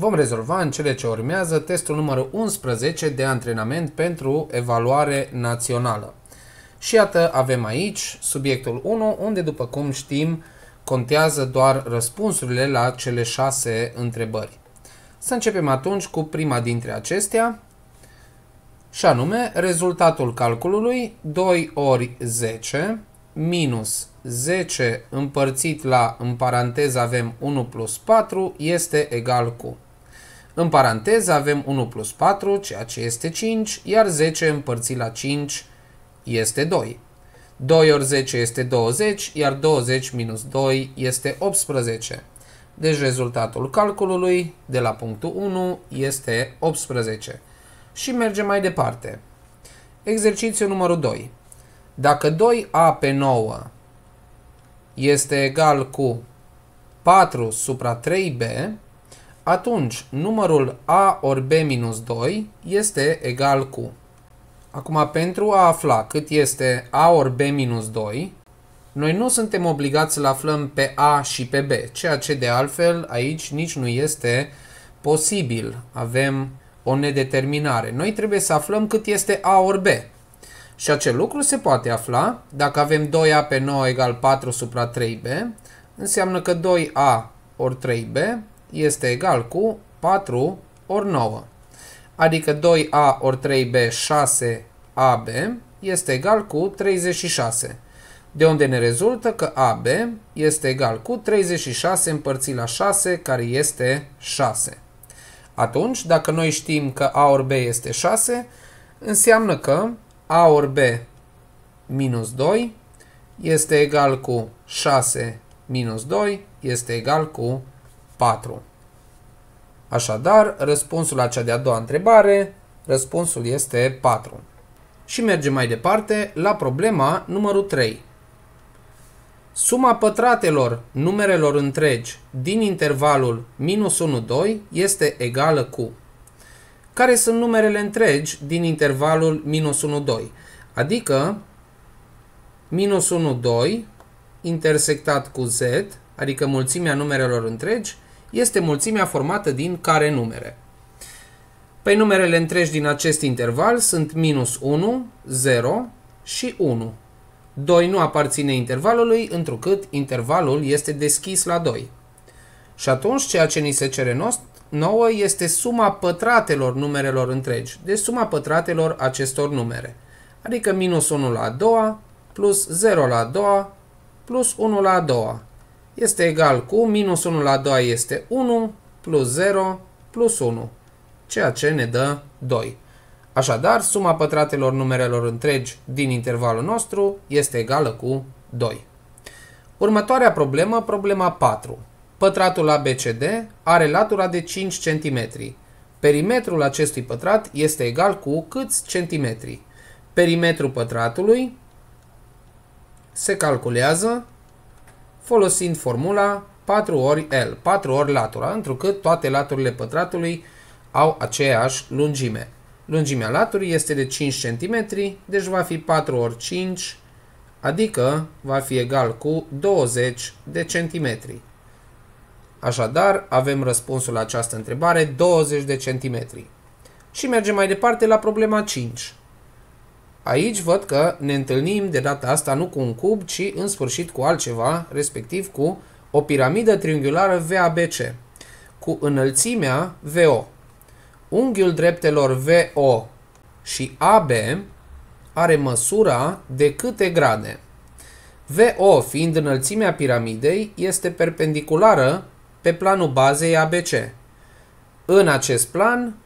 Vom rezolva în cele ce urmează testul numărul 11 de antrenament pentru evaluare națională. Și iată avem aici subiectul 1, unde după cum știm contează doar răspunsurile la cele șase întrebări. Să începem atunci cu prima dintre acestea, și anume rezultatul calculului 2 ori 10 minus 10 împărțit la, în paranteză avem 1 plus 4, este egal cu. În paranteză avem 1 plus 4, ceea ce este 5, iar 10 împărțit la 5 este 2. 2 ori 10 este 20, iar 20 minus 2 este 18. Deci rezultatul calculului de la punctul 1 este 18. Și mergem mai departe. Exercițiul numărul 2. Dacă 2a pe 9 este egal cu 4 supra 3b, atunci numărul a ori b minus 2 este egal cu. Acum, pentru a afla cât este a ori b minus 2, noi nu suntem obligați să-l aflăm pe a și pe b, ceea ce de altfel aici nici nu este posibil. Avem o nedeterminare. Noi trebuie să aflăm cât este a ori b. Și acel lucru se poate afla dacă avem 2a pe 9 egal 4 supra 3b, înseamnă că 2a ori 3b este egal cu 4 ori 9. Adică 2a ori 3b 6ab este egal cu 36. De unde ne rezultă că AB este egal cu 36 împărțit la 6, care este 6. Atunci, dacă noi știm că A ori B este 6, înseamnă că A ori B minus 2 este egal cu 6 minus 2 este egal cu 4. Așadar, răspunsul la cea de-a doua întrebare, răspunsul este 4. Și mergem mai departe la problema numărul 3. Suma pătratelor numerelor întregi din intervalul minus 1, 2 este egală cu. Care sunt numerele întregi din intervalul minus 1, 2? Adică minus 1, 2 intersectat cu z, adică mulțimea numerelor întregi, este mulțimea formată din care numere. Păi numerele întregi din acest interval sunt minus 1, 0 și 1. 2 nu aparține intervalului, întrucât intervalul este deschis la 2. Și atunci ceea ce ni se cere nouă este suma pătratelor numerelor întregi, deci suma pătratelor acestor numere. Adică minus 1 la a doua, plus 0 la a doua, plus 1 la a doua. Este egal cu minus 1 la a doua este 1, plus 0, plus 1, ceea ce ne dă 2. Așadar, suma pătratelor numerelor întregi din intervalul nostru este egală cu 2. Următoarea problemă, problema 4. Pătratul ABCD are latura de 5 cm. Perimetrul acestui pătrat este egal cu câți centimetri? Perimetrul pătratului se calculează folosind formula 4 ori L, 4 ori latura, întrucât toate laturile pătratului au aceeași lungime. Lungimea laturii este de 5 cm, deci va fi 4 ori 5, adică va fi egal cu 20 de centimetri. Așadar, avem răspunsul la această întrebare, 20 de centimetri. Și mergem mai departe la problema 5. Aici văd că ne întâlnim de data asta nu cu un cub, ci în sfârșit cu altceva, respectiv cu o piramidă triunghiulară VABC, cu înălțimea VO. Unghiul dreptelor VO și AB are măsura de câte grade? VO, fiind înălțimea piramidei, este perpendiculară pe planul bazei ABC. În acest plan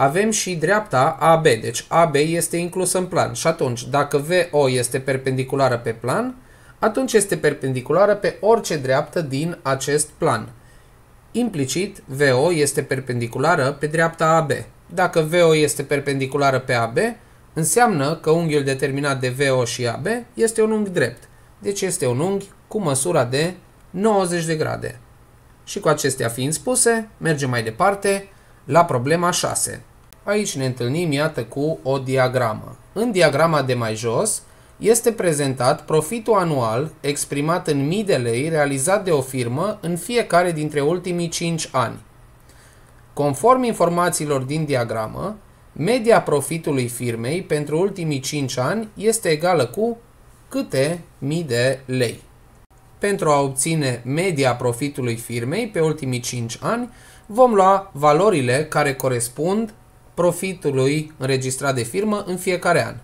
avem și dreapta AB, deci AB este inclusă în plan. Și atunci, dacă VO este perpendiculară pe plan, atunci este perpendiculară pe orice dreaptă din acest plan. Implicit, VO este perpendiculară pe dreapta AB. Dacă VO este perpendiculară pe AB, înseamnă că unghiul determinat de VO și AB este un unghi drept. Deci este un unghi cu măsura de 90 de grade. Și cu acestea fiind spuse, mergem mai departe la problema 6. Aici ne întâlnim, iată, cu o diagramă. În diagrama de mai jos, este prezentat profitul anual exprimat în mii de lei realizat de o firmă în fiecare dintre ultimii 5 ani. Conform informațiilor din diagramă, media profitului firmei pentru ultimii 5 ani este egală cu câte mii de lei. Pentru a obține media profitului firmei pe ultimii 5 ani, vom lua valorile care corespund profitului înregistrat de firmă în fiecare an.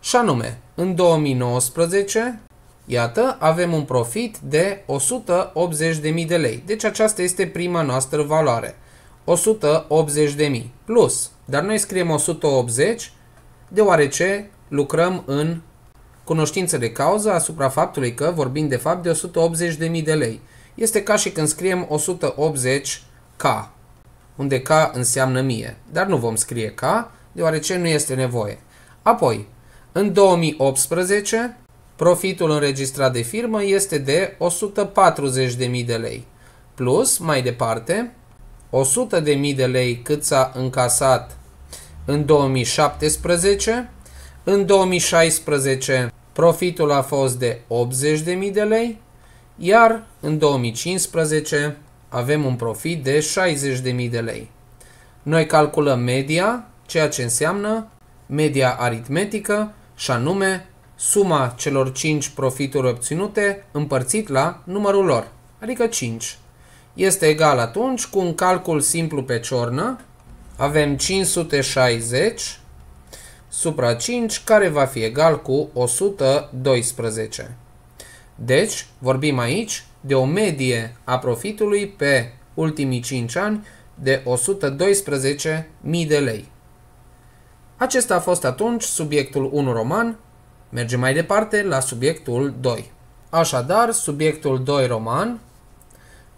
Și anume, în 2019, iată, avem un profit de 180.000 de lei. Deci aceasta este prima noastră valoare. 180.000 plus. Dar noi scriem 180 deoarece lucrăm în cunoștință de cauză asupra faptului că vorbim de fapt de 180.000 de lei. Este ca și când scriem 180K, unde K înseamnă mie, dar nu vom scrie K, deoarece nu este nevoie. Apoi, în 2018, profitul înregistrat de firmă este de 140.000 de lei. Plus, mai departe, 100.000 de lei cât s-a încasat în 2017. În 2016 profitul a fost de 80.000 de lei, iar în 2015 avem un profit de 60.000 de lei. Noi calculăm media, ceea ce înseamnă media aritmetică și anume suma celor 5 profituri obținute împărțit la numărul lor, adică 5. Este egal atunci cu un calcul simplu pe ciornă, avem 560 supra 5, care va fi egal cu 112. Deci, vorbim aici de o medie a profitului pe ultimii 5 ani de 112.000 de lei. Acesta a fost atunci subiectul 1 roman. Mergem mai departe la subiectul 2. Așadar, subiectul 2 roman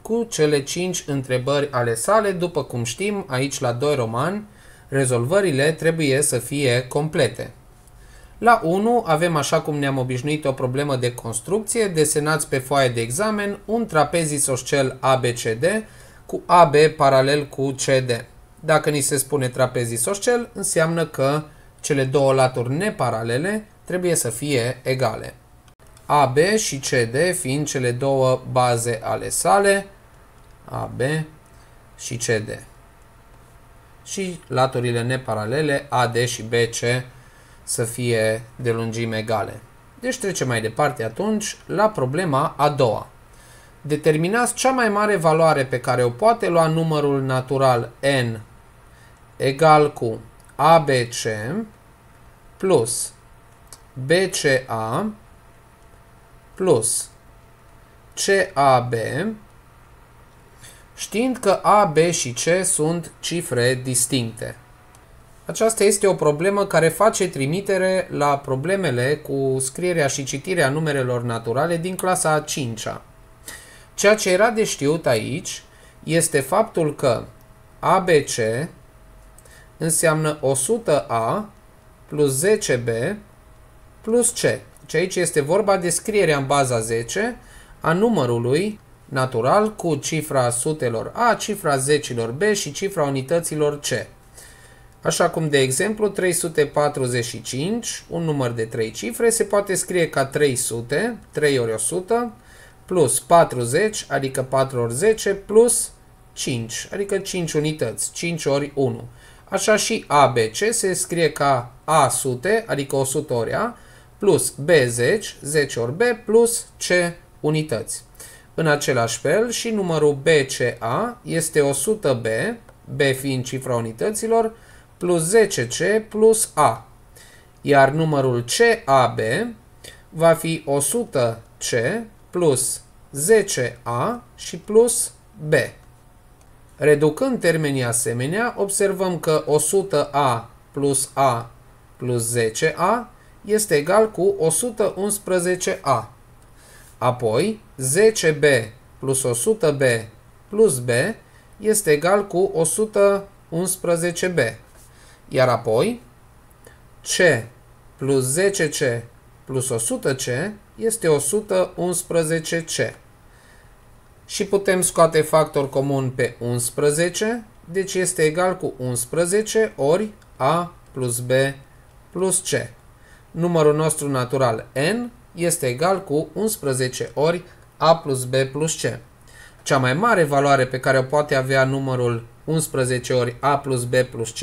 cu cele 5 întrebări ale sale. După cum știm, aici la 2 roman, rezolvările trebuie să fie complete. La 1 avem, așa cum ne-am obișnuit, o problemă de construcție. Desenați pe foaie de examen un trapez isoscel ABCD cu AB paralel cu CD. Dacă ni se spune trapez isoscel, înseamnă că cele două laturi neparalele trebuie să fie egale. AB și CD fiind cele două baze ale sale, AB și CD. Și laturile neparalele AD și BC să fie de lungime egale. Deci trecem mai departe atunci la problema a doua. Determinați cea mai mare valoare pe care o poate lua numărul natural n egal cu ABC plus BCA plus CAB știind că A, B și C sunt cifre distincte. Aceasta este o problemă care face trimitere la problemele cu scrierea și citirea numerelor naturale din clasa a 5-a. Ceea ce era de știut aici este faptul că ABC înseamnă 100A plus 10B plus C. Deci aici este vorba de scrierea în baza 10 a numărului natural cu cifra sutelor A, cifra zecilor B și cifra unităților C. Așa cum, de exemplu, 345, un număr de 3 cifre, se poate scrie ca 300, 3 ori 100, plus 40, adică 4 ori 10, plus 5, adică 5 unități, 5 ori 1. Așa și ABC se scrie ca A sute, adică 100 ori A, plus B 10, 10 ori B, plus C unități. În același fel și numărul BCA este 100B, B fiind cifra unităților, plus 10C plus A. Iar numărul CAB va fi 100C plus 10A și plus B. Reducând termenii asemenea, observăm că 100A plus A plus 10A este egal cu 111A. Apoi, 10b plus 100b plus b este egal cu 111b. Iar apoi, c plus 10c plus 100c este 111c. Și putem scoate factor comun pe 11, deci este egal cu 11 ori a plus b plus c. Numărul nostru natural n este egal cu 11 ori a plus b plus c. Cea mai mare valoare pe care o poate avea numărul 11 ori A plus B plus C,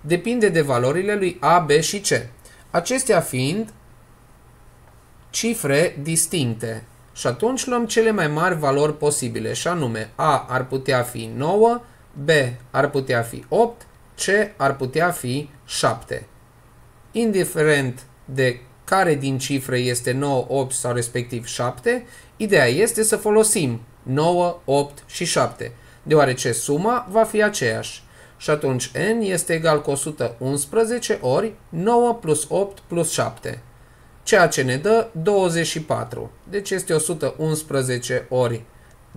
depinde de valorile lui A, B și C. Acestea fiind cifre distincte. Și atunci luăm cele mai mari valori posibile, și anume A ar putea fi 9, B ar putea fi 8, C ar putea fi 7. Indiferent de care din cifre este 9, 8 sau respectiv 7, ideea este să folosim 9, 8 și 7, deoarece suma va fi aceeași. Și atunci n este egal cu 111 ori 9 plus 8 plus 7, ceea ce ne dă 24. Deci este 111 ori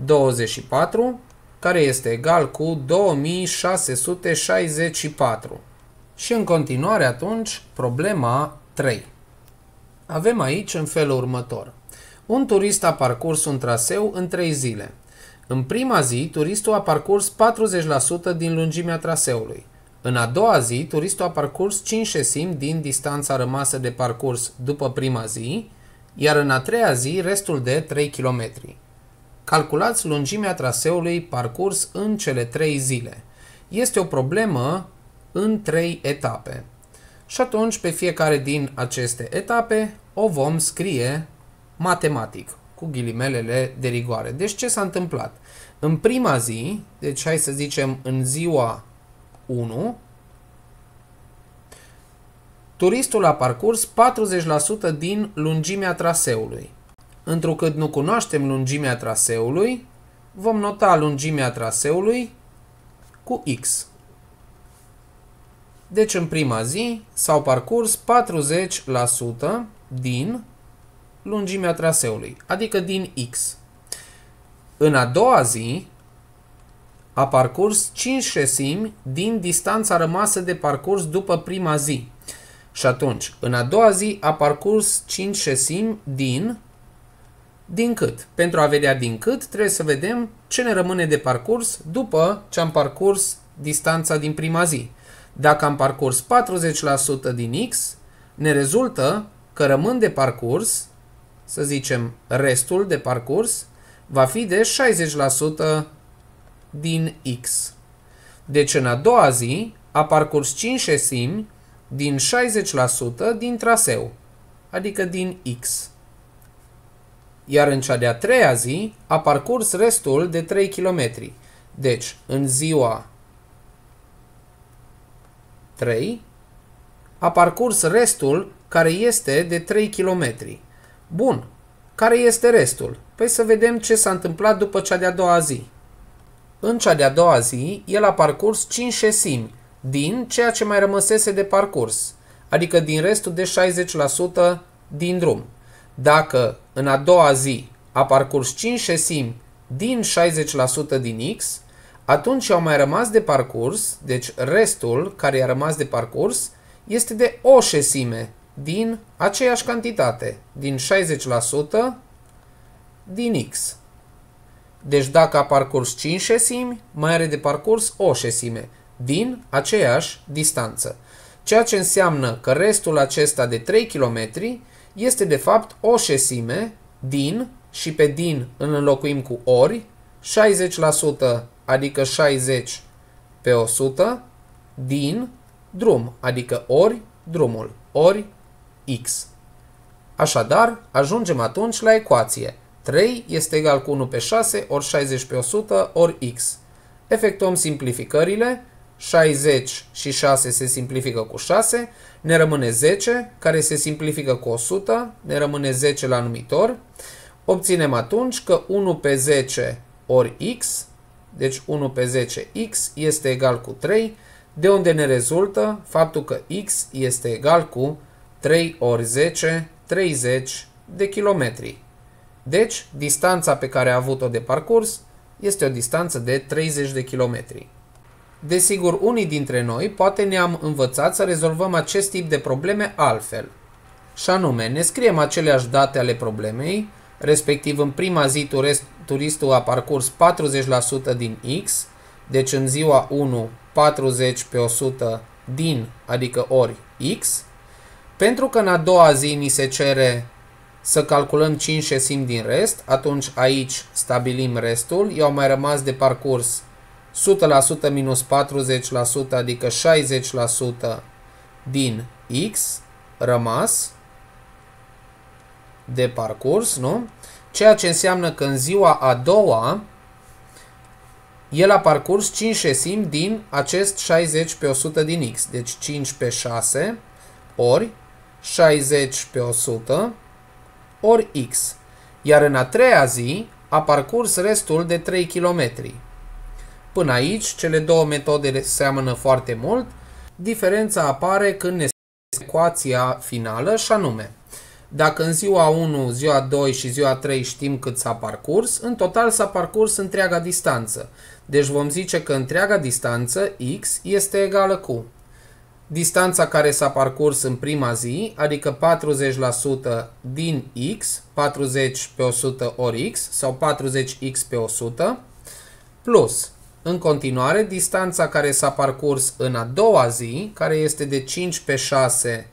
24, care este egal cu 2664. Și în continuare atunci problema 3. Avem aici în felul următor. Un turist a parcurs un traseu în 3 zile. În prima zi, turistul a parcurs 40% din lungimea traseului. În a doua zi, turistul a parcurs 5 șesimi din distanța rămasă de parcurs după prima zi, iar în a treia zi, restul de 3 km. Calculați lungimea traseului parcurs în cele 3 zile. Este o problemă în 3 etape. Și atunci, pe fiecare din aceste etape, o vom scrie matematic, cu ghilimelele de rigoare. Deci ce s-a întâmplat? În prima zi, deci hai să zicem în ziua 1, turistul a parcurs 40% din lungimea traseului. Întrucât nu cunoaștem lungimea traseului, vom nota lungimea traseului cu X. Deci în prima zi s-au parcurs 40% din lungimea traseului, adică din X. În a doua zi a parcurs 5 șesimi din distanța rămasă de parcurs după prima zi. Și atunci, în a doua zi a parcurs 5 șesimi din din cât? Pentru a vedea din cât, trebuie să vedem ce ne rămâne de parcurs după ce am parcurs distanța din prima zi. Dacă am parcurs 40% din X, ne rezultă că rămân de parcurs, să zicem restul de parcurs, va fi de 60% din X. Deci în a doua zi a parcurs 5 șesimi din 60% din traseu, adică din X. Iar în cea de-a treia zi a parcurs restul de 3 km. Deci, în ziua 3 a parcurs restul care este de 3 km. Bun. Care este restul? Păi să vedem ce s-a întâmplat după cea de-a doua zi. În cea de-a doua zi, el a parcurs 5 șesimi din ceea ce mai rămăsese de parcurs, adică din restul de 60% din drum. Dacă în a doua zi a parcurs 5 șesimi din 60% din X, atunci au mai rămas de parcurs, deci restul care i-a rămas de parcurs este de o șesime din aceeași cantitate, din 60% din X. Deci dacă a parcurs 5 șesimi, mai are de parcurs o șesime din aceeași distanță. Ceea ce înseamnă că restul acesta de 3 km este de fapt o șesime din și pe din îl înlocuim cu ori, 60% adică 60 pe 100 din drum, adică ori drumul, ori x. Așadar, ajungem atunci la ecuație. 3 este egal cu 1 pe 6 ori 60 pe 100 ori x. Efectuăm simplificările. 60 și 6 se simplifică cu 6, ne rămâne 10, care se simplifică cu 100, ne rămâne 10 la numitor. Obținem atunci că 1 pe 10 ori x, deci 1 pe 10 x este egal cu 3, de unde ne rezultă faptul că x este egal cu 3 ori 10, 30 de kilometri. Deci, distanța pe care a avut-o de parcurs este o distanță de 30 de kilometri. Desigur, unii dintre noi poate ne-am învățat să rezolvăm acest tip de probleme altfel. Și anume, ne scriem aceleași date ale problemei, respectiv în prima zi turistul a parcurs 40% din X, deci în ziua 1 40 pe 100 din, adică ori X. Pentru că în a doua zi ni se cere să calculăm 5 șesimi din rest, atunci aici stabilim restul, i-au mai rămas de parcurs 100% minus 40%, adică 60% din x rămas de parcurs, nu? Ceea ce înseamnă că în ziua a doua el a parcurs 5 șesimi din acest 60 pe 100 din x. Deci 5 pe 6 ori 60 pe 100 ori x. Iar în a treia zi a parcurs restul de 3 km. Până aici, cele două metode seamănă foarte mult. Diferența apare când ne ecuația finală și anume dacă în ziua 1, ziua 2 și ziua 3 știm cât s-a parcurs, în total s-a parcurs întreaga distanță. Deci vom zice că întreaga distanță x este egală cu distanța care s-a parcurs în prima zi, adică 40% din x, 40 pe 100 ori x sau 40x pe 100, plus în continuare distanța care s-a parcurs în a doua zi, care este de 5 pe 6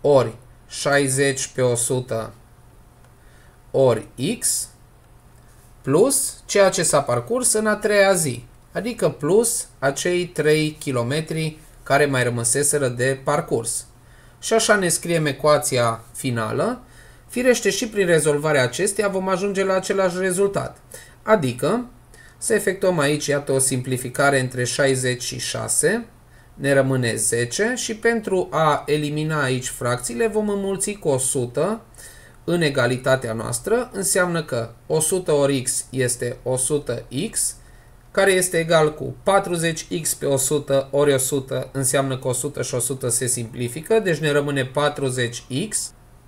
ori 60 pe 100 ori x plus ceea ce s-a parcurs în a treia zi, adică plus acei 3 km care mai rămăseseră de parcurs. Și așa ne scriem ecuația finală. Firește și prin rezolvarea acesteia vom ajunge la același rezultat. Adică să efectuăm aici, iată, o simplificare între 60 și 6 ne rămâne 10 și pentru a elimina aici fracțiile vom înmulți cu 100 în egalitatea noastră. Înseamnă că 100 ori x este 100x, care este egal cu 40x pe 100 ori 100 înseamnă că 100 și 100 se simplifică, deci ne rămâne 40x,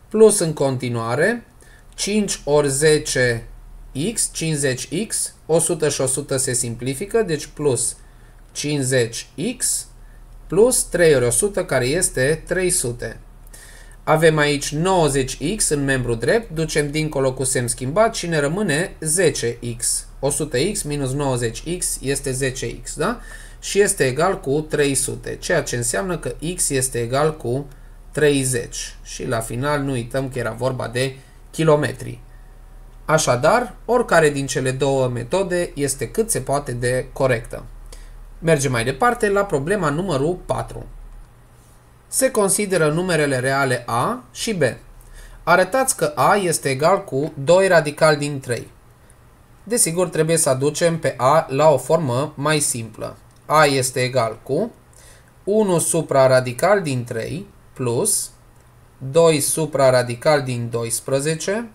plus în continuare 5 ori 10 x, 50x, 100 și 100 se simplifică, deci plus 50x, plus 3 ori 100 care este 300. Avem aici 90x în membru drept, ducem dincolo cu semn schimbat și ne rămâne 10x. 100x minus 90x este 10x, da? Și este egal cu 300, ceea ce înseamnă că x este egal cu 30. Și la final nu uităm că era vorba de kilometri. Așadar, oricare din cele două metode este cât se poate de corectă. Mergem mai departe la problema numărul 4. Se consideră numerele reale A și B. Arătați că A este egal cu 2 radical din 3. Desigur, trebuie să aducem pe A la o formă mai simplă. A este egal cu 1 supra radical din 3 plus 2 supra radical din 12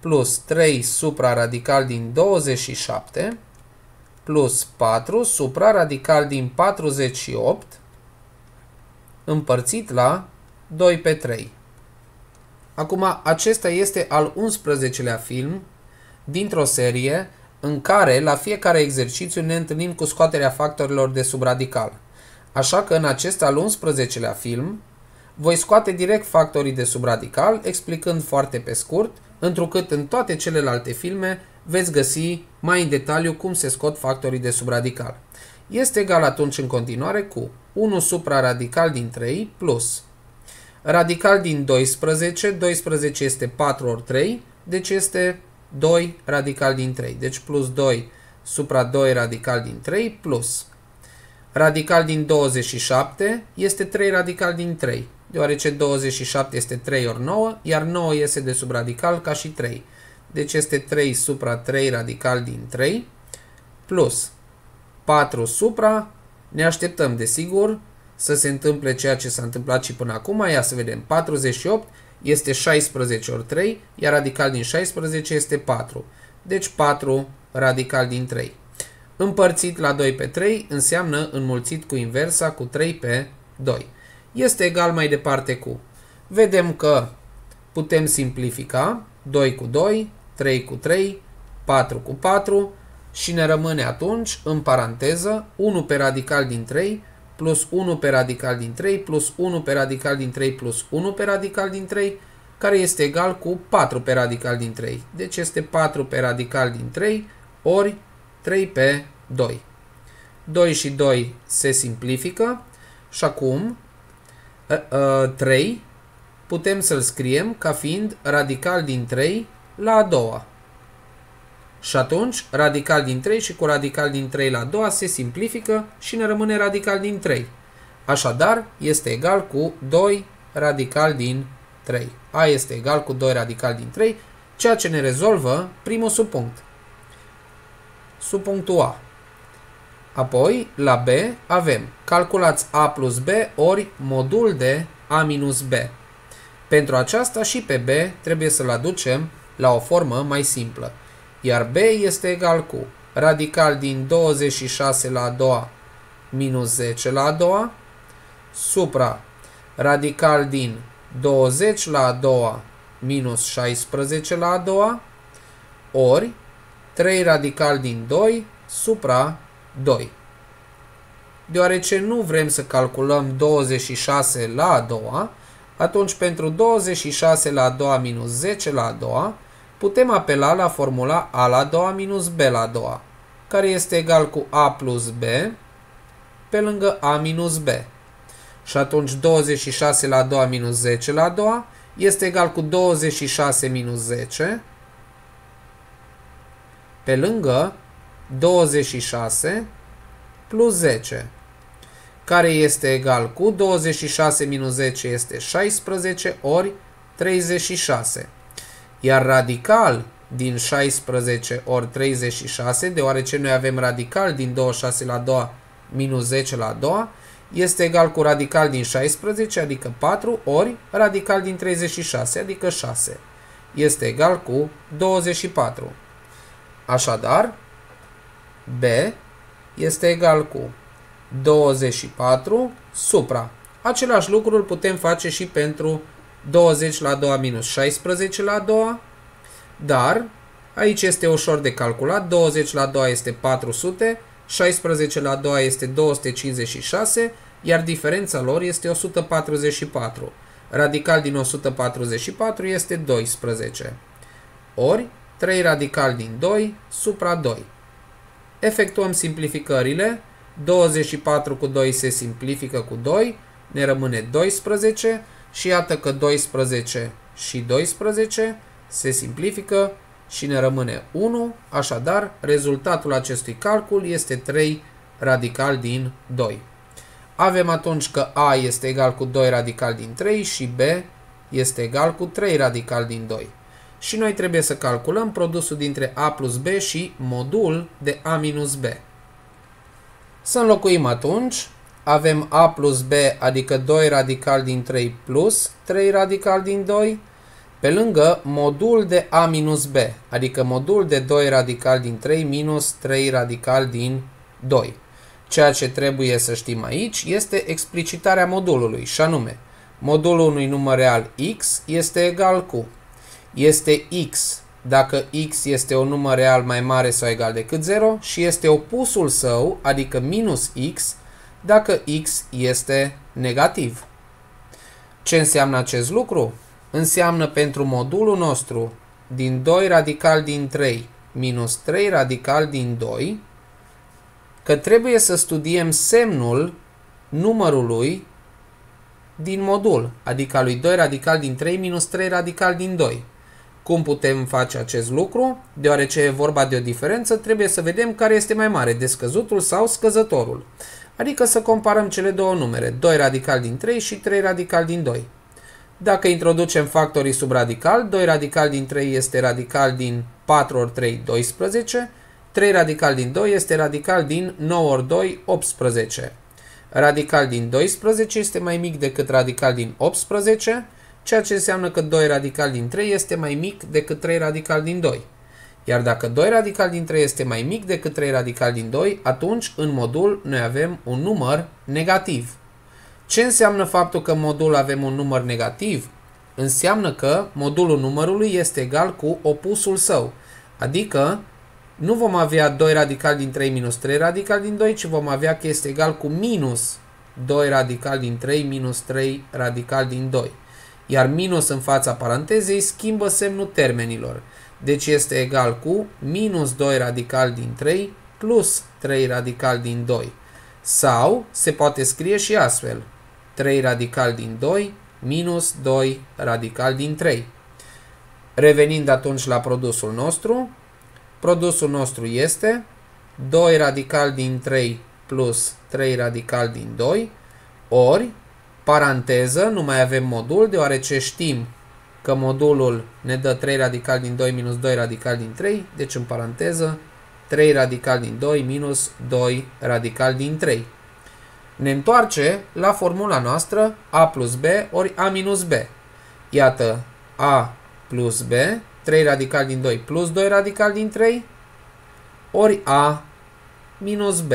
plus 3 supra radical din 27 plus 4 supra radical din 48 împărțit la 2 pe 3. Acum, acesta este al 11-lea film dintr-o serie în care la fiecare exercițiu ne întâlnim cu scoaterea factorilor de subradical. Așa că în acest al 11-lea film voi scoate direct factorii de subradical, explicând foarte pe scurt, întrucât în toate celelalte filme veți găsi mai în detaliu cum se scot factorii de subradical. Este egal atunci în continuare cu 1 supraradical din 3 plus radical din 12, 12 este 4 ori 3, deci este 2 radical din 3. Deci plus 2 supra 2 radical din 3 plus radical din 27 este 3 radical din 3, deoarece 27 este 3 ori 9, iar 9 iese de sub radical ca și 3. Deci este 3 supra 3 radical din 3 plus 4 supra. Ne așteptăm, desigur, să se întâmple ceea ce s-a întâmplat și până acum. Ia să vedem. 48 este 16 ori 3, iar radical din 16 este 4. Deci 4 radical din 3. Împărțit la 2 pe 3 înseamnă înmulțit cu inversa cu 3 pe 2. Este egal mai departe cu. Vedem că putem simplifica 2 cu 2, 3 cu 3, 4 cu 4 și ne rămâne atunci, în paranteză, 1 pe radical din 3 plus 1 pe radical din 3 plus 1 pe radical din 3 plus 1 pe radical din 3 care este egal cu 4 pe radical din 3. Deci este 4 pe radical din 3 ori 3 pe 2. 2 și 2 se simplifică și acum 3 putem să-l scriem ca fiind radical din 3 la a doua. Și atunci, radical din 3 și cu radical din 3 la a doua se simplifică și ne rămâne radical din 3. Așadar, este egal cu 2 radical din 3. A este egal cu 2 radical din 3, ceea ce ne rezolvă primul subpunct. Subpunctul A. Apoi, la B, avem calculați A plus B ori modul de A minus B. Pentru aceasta și pe B trebuie să-l aducem la o formă mai simplă. Iar B este egal cu radical din 26 la a doua minus 10 la a doua supra radical din 20 la a doua minus 16 la a doua ori 3 radical din 2 supra 2. Deoarece nu vrem să calculăm 26 la a doua, atunci pentru 26 la a doua minus 10 la a doua, putem apela la formula a la a doua minus b la a doua, care este egal cu a plus b pe lângă a minus b. Și atunci 26 la a doua minus 10 la a doua este egal cu 26 minus 10 pe lângă 26 plus 10, care este egal cu 26 minus 10 este 16 ori 36. Iar radical din 16 ori 36, deoarece noi avem radical din 26 la 2 minus 10 la 2, este egal cu radical din 16, adică 4, ori radical din 36, adică 6. Este egal cu 24. Așadar, B este egal cu 24 supra. Același lucru îl putem face și pentru 20 la 2 minus 16 la 2, dar aici este ușor de calculat. 20 la 2 este 400, 16 la 2 este 256, iar diferența lor este 144. Radical din 144 este 12. Ori 3 radical din 2 supra 2. Efectuăm simplificările. 24 cu 2 se simplifică cu 2, ne rămâne 12 și iată că 12 și 12 se simplifică și ne rămâne 1, așadar rezultatul acestui calcul este 3 radical din 2. Avem atunci că A este egal cu 2 radical din 3 și B este egal cu 3 radical din 2 și noi trebuie să calculăm produsul dintre A plus B și modul de A minus B. Să înlocuim atunci, avem A plus B, adică 2 radical din 3 plus 3 radical din 2, pe lângă modul de A minus B, adică modul de 2 radical din 3 minus 3 radical din 2. Ceea ce trebuie să știm aici este explicitarea modulului, și anume, modulul unui număr real x este egal cu este x dacă x este un număr real mai mare sau egal decât 0 și este opusul său, adică minus x, dacă x este negativ. Ce înseamnă acest lucru? Înseamnă pentru modulul nostru din 2 radical din 3 minus 3 radical din 2 că trebuie să studiem semnul numărului din modul, adică lui 2 radical din 3 minus 3 radical din 2. Cum putem face acest lucru? Deoarece e vorba de o diferență, trebuie să vedem care este mai mare, descăzutul sau scăzătorul. Adică să comparăm cele două numere, 2 radical din 3 și 3 radical din 2. Dacă introducem factorii sub radical, 2 radical din 3 este radical din 4 ori 3, 12. 3 radical din 2 este radical din 9 ori 2, 18. Radical din 12 este mai mic decât radical din 18 ceea ce înseamnă că 2 radical din 3 este mai mic decât 3 radical din 2. Iar dacă 2 radical din 3 este mai mic decât 3 radical din 2, atunci în modul noi avem un număr negativ. Ce înseamnă faptul că în modul avem un număr negativ? Înseamnă că modulul numărului este egal cu opusul său. Adică nu vom avea 2 radical din 3 minus 3 radical din 2, ci vom avea că este egal cu minus 2 radical din 3 minus 3 radical din 2 iar minus în fața parantezei schimbă semnul termenilor. Deci este egal cu minus 2 radical din 3 plus 3 radical din 2. Sau se poate scrie și astfel. 3 radical din 2 minus 2 radical din 3. Revenind atunci la produsul nostru, produsul nostru este 2 radical din 3 plus 3 radical din 2 ori, paranteză, nu mai avem modul, deoarece știm că modulul ne dă 3 radical din 2 minus 2 radical din 3, deci în paranteză 3 radical din 2 minus 2 radical din 3. Ne întoarce la formula noastră a plus b ori a minus b. Iată a plus b, 3 radical din 2 plus 2 radical din 3, ori a minus b,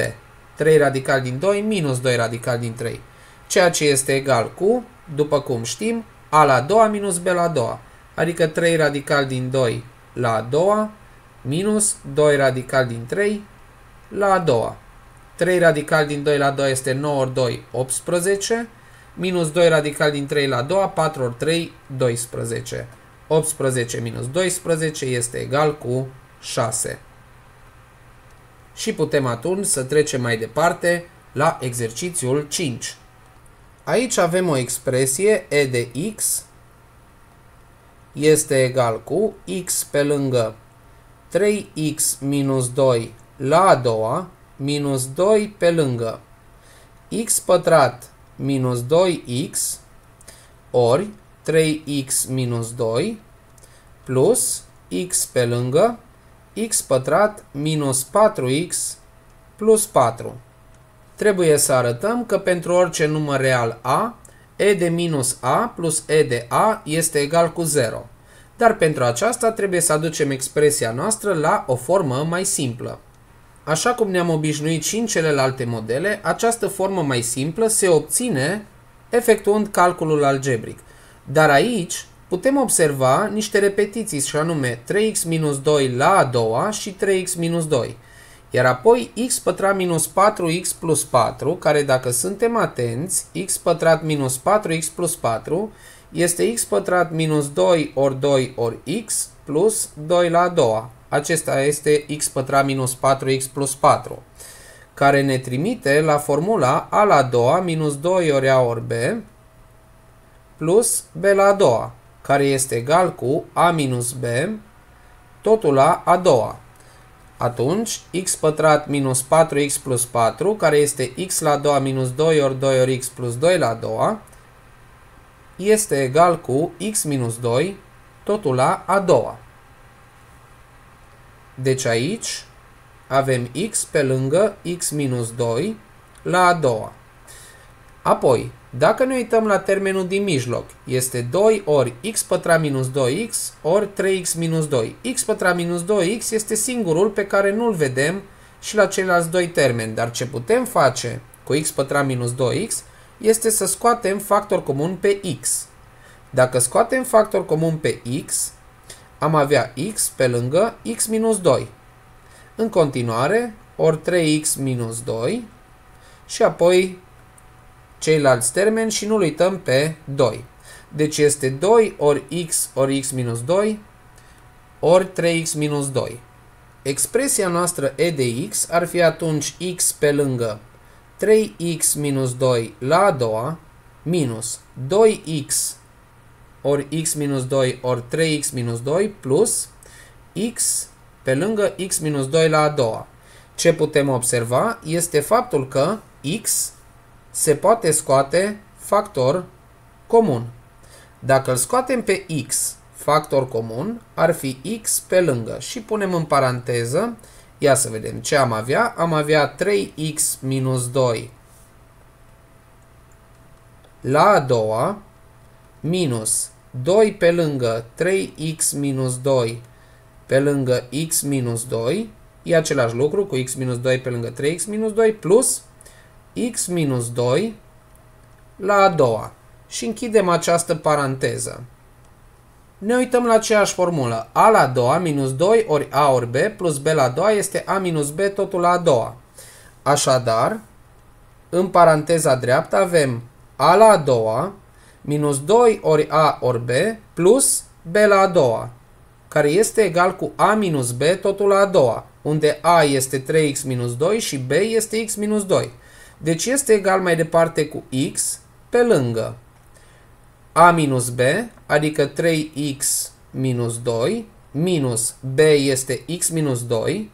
3 radical din 2 minus 2 radical din 3, ceea ce este egal cu, după cum știm, a la a doua minus b la a doua, adică 3 radical din 2 la a doua minus 2 radical din 3 la a doua. 3 radical din 2 la 2 este 9 ori 2, 18, minus 2 radical din 3 la 2, 4 ori 3, 12. 18 minus 12 este egal cu 6. Și putem atunci să trecem mai departe la exercițiul 5. Aici avem o expresie e de x este egal cu x pe lângă 3x minus 2 la a doua minus 2 pe lângă x pătrat minus 2x ori 3x minus 2 plus x pe lângă x pătrat minus 4x plus 4. Trebuie să arătăm că pentru orice număr real a, e de minus a plus e de a este egal cu 0. Dar pentru aceasta trebuie să aducem expresia noastră la o formă mai simplă. Așa cum ne-am obișnuit și în celelalte modele, această formă mai simplă se obține efectuând calculul algebric. Dar aici putem observa niște repetiții și anume 3x minus 2 la a doua și 3x minus 2. Iar apoi x pătrat minus 4x plus 4, care dacă suntem atenți, x pătrat minus 4x plus 4 este x pătrat minus 2 ori 2 ori x plus 2 la a doua. Acesta este x pătrat minus 4x plus 4, care ne trimite la formula a la a doua minus 2 ori a ori b plus b la a doua, care este egal cu a minus b, totul la a doua. Atunci, x pătrat minus 4x plus 4, care este x la a doua minus 2 ori 2 ori x plus 2 la a doua, este egal cu x minus 2, totul la a doua. Deci aici avem x pe lângă x minus 2 la a doua. Apoi, dacă ne uităm la termenul din mijloc, este 2 ori x pătrat minus 2x ori 3x minus 2. x pătrat minus 2x este singurul pe care nu-l vedem și la ceilalți doi termeni, dar ce putem face cu x pătrat minus 2x este să scoatem factor comun pe x. Dacă scoatem factor comun pe x, am avea x pe lângă x minus 2. În continuare, ori 3x minus 2 și apoi ceilalți termeni și nu-l uităm pe 2. Deci este 2 ori x ori x minus 2 ori 3x minus 2. Expresia noastră e de x ar fi atunci x pe lângă 3x minus 2 la a doua minus 2x ori x minus 2 ori 3x minus 2 plus x pe lângă x minus 2 la a doua. Ce putem observa este faptul că x se poate scoate factor comun. Dacă îl scoatem pe x factor comun, ar fi x pe lângă. Și punem în paranteză, ia să vedem ce am avea, am avea 3x minus 2 la a doua minus 2 pe lângă 3x minus 2 pe lângă x minus 2 e același lucru cu x minus 2 pe lângă 3x minus 2 plus x minus 2 la a doua. Și închidem această paranteză. Ne uităm la aceeași formulă. a la a doua minus 2 ori a ori b plus b la a doua este a minus b totul la a doua. Așadar, în paranteza dreaptă avem a la a doua minus 2 ori a ori b plus b la a doua, care este egal cu a minus b totul la a doua, unde a este 3x minus 2 și b este x minus 2. Deci este egal mai departe cu x pe lângă a minus b, adică 3x minus 2, minus b este x minus 2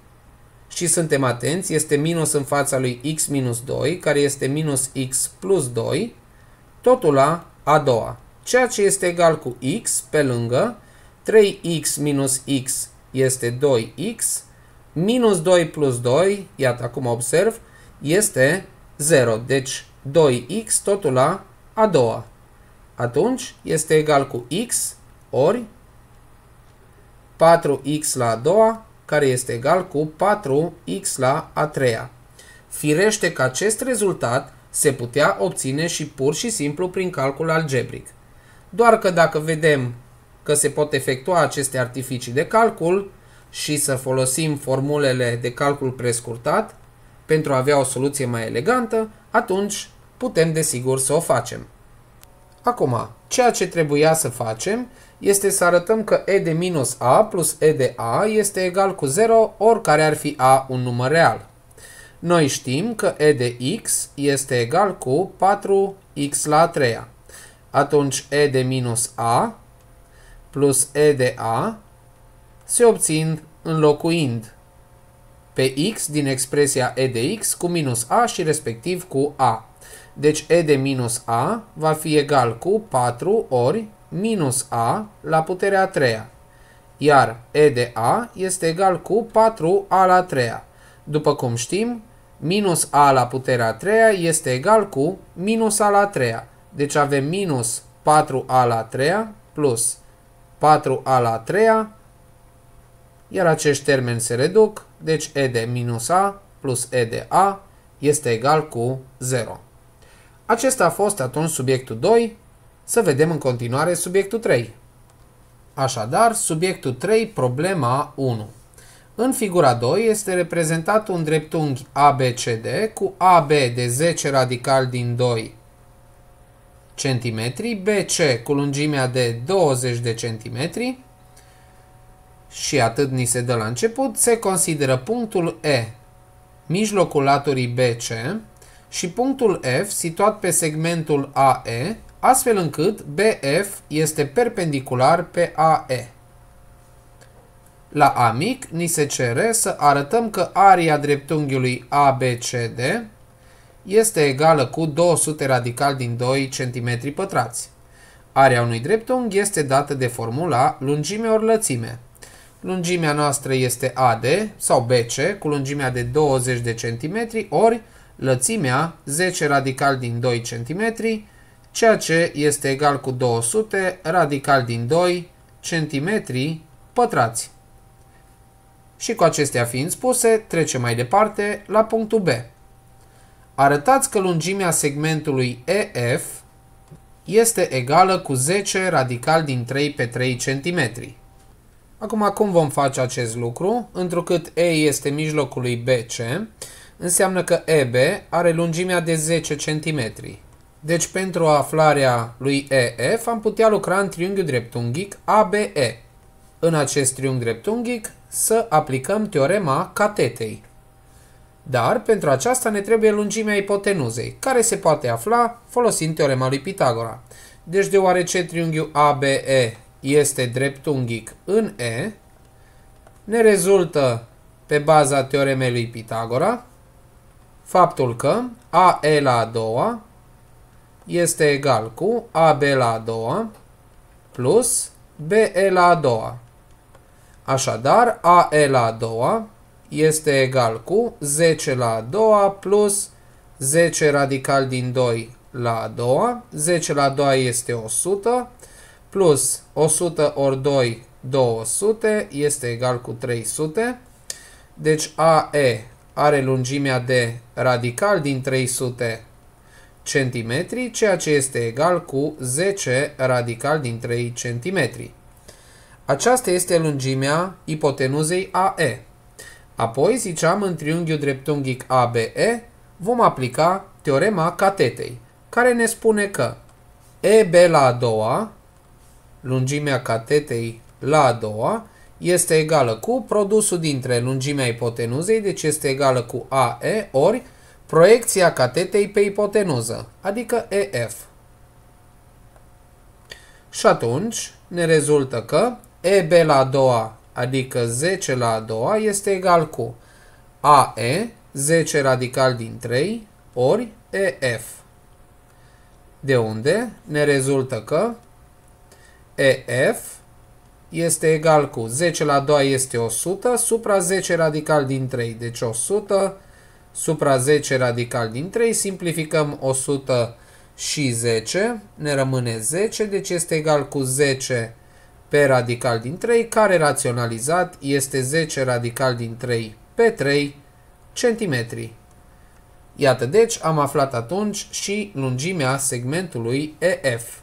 și suntem atenți, este minus în fața lui x minus 2, care este minus x plus 2, totul la a doua. Ceea ce este egal cu x pe lângă, 3x minus x este 2x, minus 2 plus 2, iată acum observ, este 0. Deci 2x totul la a doua. Atunci este egal cu x ori 4x la a doua, care este egal cu 4x la a treia. Firește că acest rezultat se putea obține și pur și simplu prin calcul algebric. Doar că dacă vedem că se pot efectua aceste artificii de calcul și să folosim formulele de calcul prescurtat pentru a avea o soluție mai elegantă, atunci putem desigur să o facem. Acum, ceea ce trebuia să facem este să arătăm că e de minus a plus e de a este egal cu 0 oricare ar fi a un număr real. Noi știm că e de x este egal cu 4x la a treia. Atunci e de minus a plus e de a se obțin înlocuind pe x din expresia e de x cu minus a și respectiv cu a. Deci e de minus a va fi egal cu 4 ori minus a la puterea a treia. Iar e de a este egal cu 4a la treia. După cum știm, minus a la puterea a treia este egal cu minus a la treia. Deci avem minus 4a la treia plus 4a la treia, iar acești termeni se reduc, deci e de minus a plus e de a este egal cu 0. Acesta a fost atunci subiectul 2. Să vedem în continuare subiectul 3. Așadar, subiectul 3, problema 1. În figura 2 este reprezentat un dreptunghi ABCD cu AB de 10 radical din 2 cm, BC cu lungimea de 20 de cm și atât ni se dă la început, se consideră punctul E mijlocul laturii BC și punctul F situat pe segmentul AE, astfel încât BF este perpendicular pe AE. La A mic, ni se cere să arătăm că aria dreptunghiului ABCD este egală cu 200 radical din 2 cm pătrați. Area unui dreptunghi este dată de formula lungime ori lățime. Lungimea noastră este AD sau BC cu lungimea de 20 de cm ori lățimea 10 radical din 2 cm, ceea ce este egal cu 200 radical din 2 cm pătrați. Și cu acestea fiind spuse, trecem mai departe la punctul B. Arătați că lungimea segmentului EF este egală cu 10 radical din 3 pe 3 cm. Acum, cum vom face acest lucru? Întrucât E este mijlocul lui BC, înseamnă că EB are lungimea de 10 cm. Deci, pentru aflarea lui EF, am putea lucra în triunghiul dreptunghic ABE. În acest triunghi dreptunghic să aplicăm teorema catetei. Dar pentru aceasta ne trebuie lungimea ipotenuzei, care se poate afla folosind teorema lui Pitagora. Deci deoarece triunghiul ABE este dreptunghic în E, ne rezultă pe baza teoremei lui Pitagora faptul că AE la a doua este egal cu AB la a doua plus BE la a doua. Așadar, AE la a doua este egal cu 10 la a doua plus 10 radical din 2 la a doua. 10 la a doua este 100 plus 100 ori 2, 200 este egal cu 300. Deci AE are lungimea de radical din 300 cm, ceea ce este egal cu 10 radical din 3 cm. Aceasta este lungimea ipotenuzei AE. Apoi, ziceam, în triunghiul dreptunghic ABE vom aplica teorema catetei, care ne spune că EB la a doua, lungimea catetei la a doua, este egală cu produsul dintre lungimea ipotenuzei, deci este egală cu AE, ori proiecția catetei pe ipotenuză, adică EF. Și atunci ne rezultă că EB la a doua adică 10 la a doua, este egal cu AE, 10 radical din 3, ori EF. De unde ne rezultă că EF este egal cu 10 la 2 este 100 supra 10 radical din 3. Deci 100 supra 10 radical din 3. Simplificăm 100 și 10. Ne rămâne 10. Deci este egal cu 10 pe radical din 3, care raționalizat este 10 radical din 3 pe 3 centimetri. Iată deci, am aflat atunci și lungimea segmentului EF.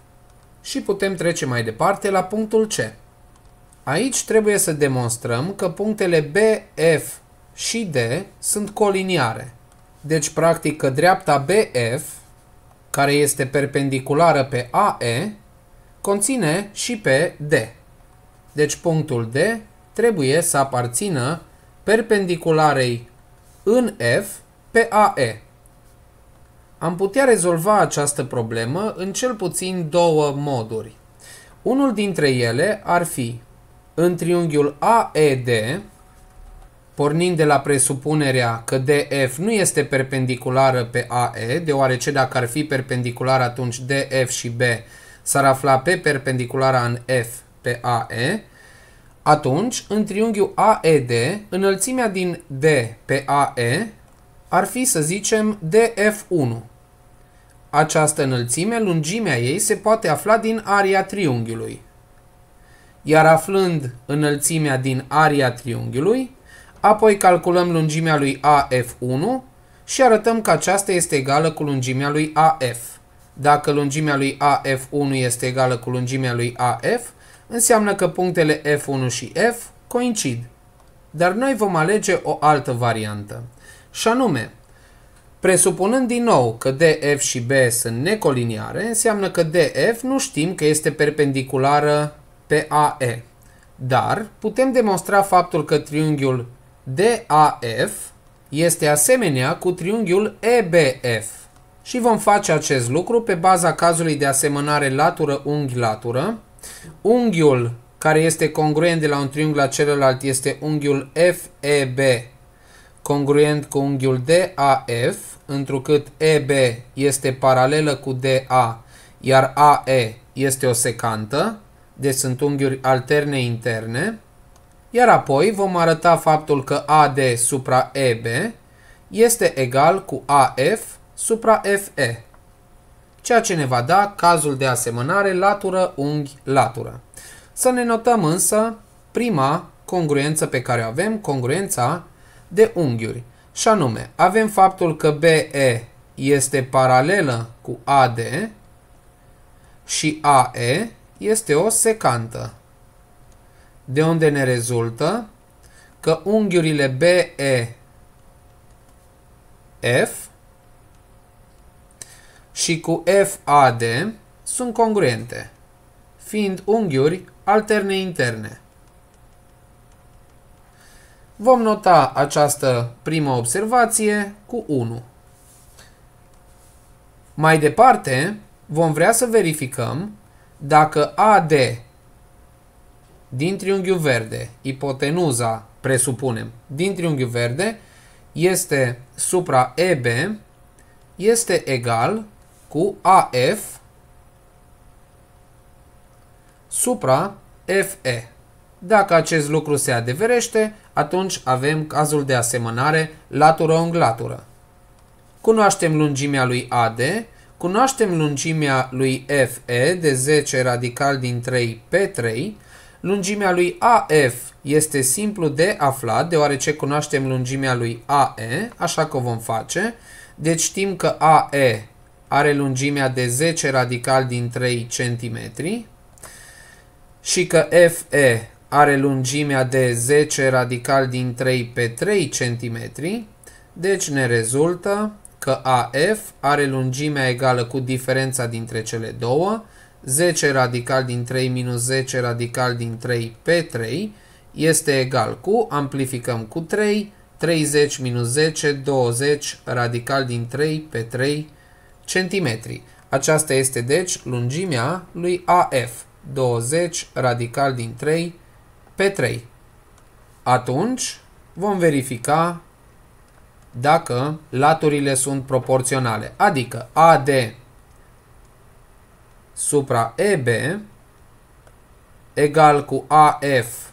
Și putem trece mai departe la punctul C. Aici trebuie să demonstrăm că punctele B, F și D sunt coliniare. Deci, practic, că dreapta BF, care este perpendiculară pe AE, conține și pe D. Deci punctul D trebuie să aparțină perpendicularei în F pe AE. Am putea rezolva această problemă în cel puțin două moduri. Unul dintre ele ar fi în triunghiul AED, pornind de la presupunerea că DF nu este perpendiculară pe AE, deoarece dacă ar fi perpendicular atunci DF și B s-ar afla pe perpendiculara în F pe AE, atunci în triunghiul AED, înălțimea din D pe AE ar fi, să zicem, DF1. Această înălțime, lungimea ei, se poate afla din aria triunghiului iar aflând înălțimea din aria triunghiului, apoi calculăm lungimea lui AF1 și arătăm că aceasta este egală cu lungimea lui AF. Dacă lungimea lui AF1 este egală cu lungimea lui AF, înseamnă că punctele F1 și F coincid. Dar noi vom alege o altă variantă. Și anume, presupunând din nou că DF și B sunt necoliniare, înseamnă că DF nu știm că este perpendiculară pe AE. Dar putem demonstra faptul că triunghiul DAF este asemenea cu triunghiul EBF. Și vom face acest lucru pe baza cazului de asemănare latură-unghi-latură. Unghiul care este congruent de la un triunghi la celălalt este unghiul FEB, congruent cu unghiul DAF, întrucât EB este paralelă cu DA, iar AE este o secantă deci sunt unghiuri alterne interne, iar apoi vom arăta faptul că AD supra EB este egal cu AF supra FE, ceea ce ne va da cazul de asemănare latură-unghi-latură. Să ne notăm însă prima congruență pe care o avem, congruența de unghiuri. Și anume, avem faptul că BE este paralelă cu AD și AE este o secantă, de unde ne rezultă că unghiurile BE F și cu FAD sunt congruente, fiind unghiuri alterne interne. Vom nota această primă observație cu 1. Mai departe, vom vrea să verificăm dacă AD din triunghiul verde, ipotenuza, presupunem, din triunghiul verde, este supra EB, este egal cu AF supra FE. Dacă acest lucru se adeverește, atunci avem cazul de asemănare latură-unglatură. Cunoaștem lungimea lui AD Cunoaștem lungimea lui FE de 10 radical din 3 pe 3. Lungimea lui AF este simplu de aflat, deoarece cunoaștem lungimea lui AE, așa că o vom face. Deci știm că AE are lungimea de 10 radical din 3 cm și că FE are lungimea de 10 radical din 3 pe 3 cm. Deci ne rezultă că AF are lungimea egală cu diferența dintre cele două, 10 radical din 3 minus 10 radical din 3 pe 3 este egal cu, amplificăm cu 3, 30 minus 10, 20 radical din 3 pe 3 cm. Aceasta este deci lungimea lui AF, 20 radical din 3 pe 3. atunci vom verifica dacă laturile sunt proporționale. Adică AD supra EB egal cu AF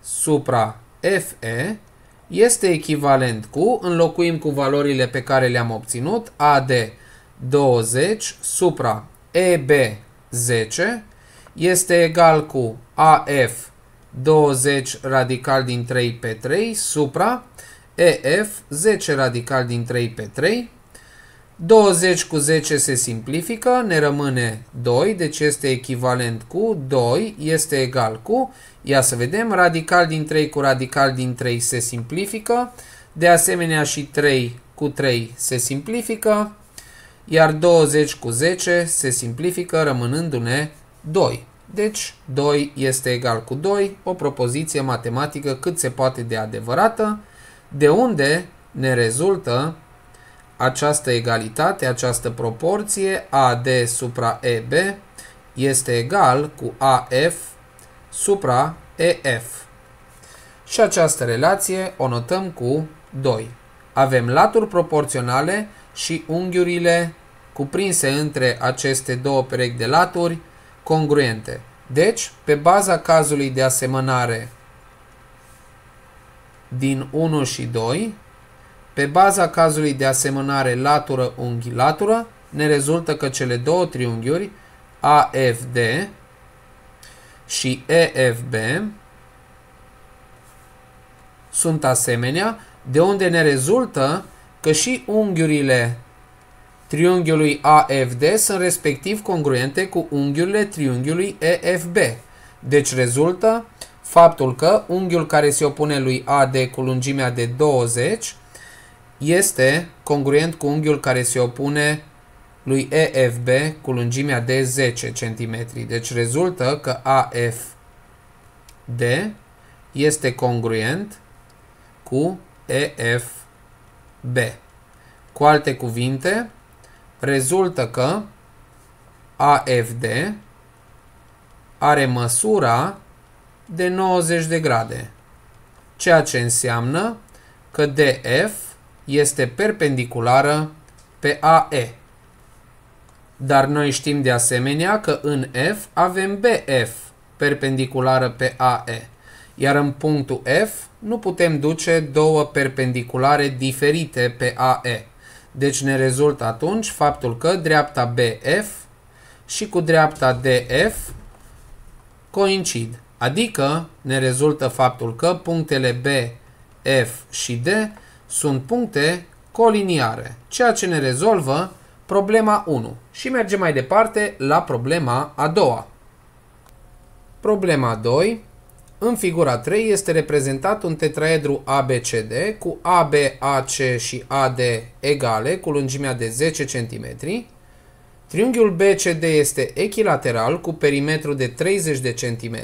supra FE este echivalent cu, înlocuim cu valorile pe care le-am obținut, AD 20 supra EB 10 este egal cu AF 20 radical din 3 pe 3 supra EF 10 radical din 3 pe 3 20 cu 10 se simplifică, ne rămâne 2, deci este echivalent cu 2, este egal cu, ia să vedem, radical din 3 cu radical din 3 se simplifică, de asemenea și 3 cu 3 se simplifică, iar 20 cu 10 se simplifică rămânându-ne 2. Deci 2 este egal cu 2, o propoziție matematică cât se poate de adevărată, de unde ne rezultă această egalitate, această proporție AD supra EB este egal cu AF supra EF. Și această relație o notăm cu 2. Avem laturi proporționale și unghiurile cuprinse între aceste două perechi de laturi congruente. Deci, pe baza cazului de asemănare din 1 și 2, pe baza cazului de asemănare latură-unghi-latură, ne rezultă că cele două triunghiuri AFD și EFB sunt asemenea, de unde ne rezultă că și unghiurile triunghiului AFD sunt respectiv congruente cu unghiurile triunghiului EFB. Deci rezultă faptul că unghiul care se opune lui AD cu lungimea de 20 este congruent cu unghiul care se opune lui EFB cu lungimea de 10 cm. Deci rezultă că AFD este congruent cu EFB. Cu alte cuvinte, rezultă că AFD are măsura de 90 de grade, ceea ce înseamnă că DF este perpendiculară pe AE. Dar noi știm de asemenea că în F avem BF perpendiculară pe AE. Iar în punctul F nu putem duce două perpendiculare diferite pe AE. Deci ne rezultă atunci faptul că dreapta BF și cu dreapta DF coincid. Adică ne rezultă faptul că punctele B, F și D sunt puncte coliniare, ceea ce ne rezolvă problema 1. Și mergem mai departe la problema a doua. Problema 2. În figura 3 este reprezentat un tetraedru ABCD cu AB, AC și AD egale cu lungimea de 10 cm. Triunghiul BCD este echilateral cu perimetru de 30 de cm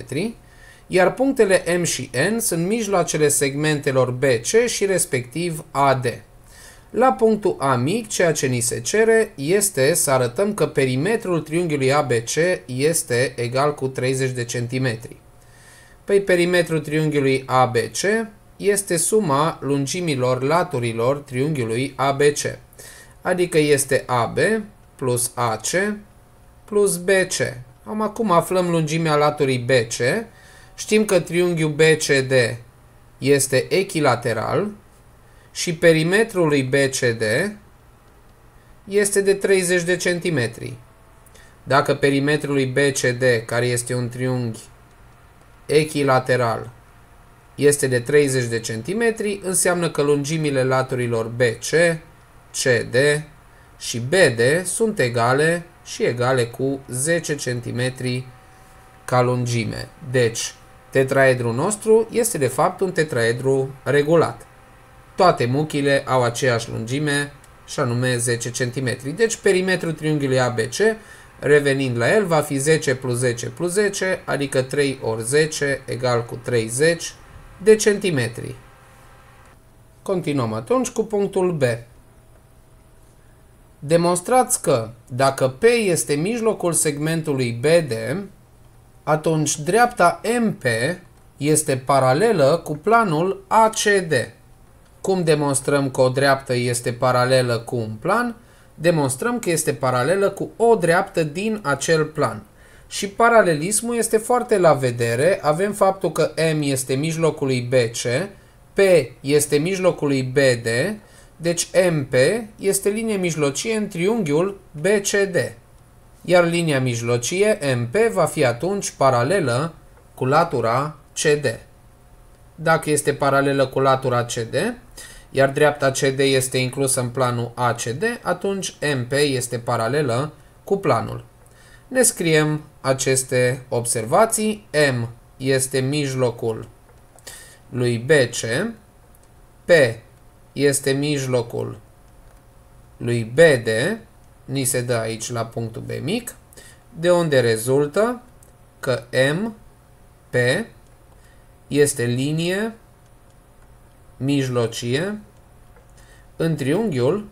iar punctele M și N sunt mijloacele segmentelor BC și respectiv AD. La punctul A mic, ceea ce ni se cere este să arătăm că perimetrul triunghiului ABC este egal cu 30 de centimetri. Păi perimetrul triunghiului ABC este suma lungimilor laturilor triunghiului ABC, adică este AB plus AC plus BC. Am acum aflăm lungimea laturii BC, Știm că triunghiul BCD este echilateral și perimetrul lui BCD este de 30 de centimetri. Dacă perimetrul lui BCD, care este un triunghi echilateral, este de 30 de centimetri, înseamnă că lungimile laturilor BC, CD și BD sunt egale și egale cu 10 cm ca lungime. Deci, Tetraedrul nostru este de fapt un tetraedru regulat. Toate muchile au aceeași lungime și anume 10 cm. Deci perimetrul triunghiului ABC, revenind la el, va fi 10 plus 10 plus 10, adică 3 ori 10 egal cu 30 de centimetri. Continuăm atunci cu punctul B. Demonstrați că dacă P este mijlocul segmentului BD, atunci dreapta MP este paralelă cu planul ACD. Cum demonstrăm că o dreaptă este paralelă cu un plan? Demonstrăm că este paralelă cu o dreaptă din acel plan. Și paralelismul este foarte la vedere. Avem faptul că M este mijlocul lui BC, P este mijlocul lui BD, deci MP este linie mijlocie în triunghiul BCD. Iar linia mijlocie MP va fi atunci paralelă cu latura CD. Dacă este paralelă cu latura CD, iar dreapta CD este inclusă în planul ACD, atunci MP este paralelă cu planul. Ne scriem aceste observații. M este mijlocul lui BC, P este mijlocul lui BD, ni se dă aici la punctul B mic, de unde rezultă că M, P, este linie mijlocie în triunghiul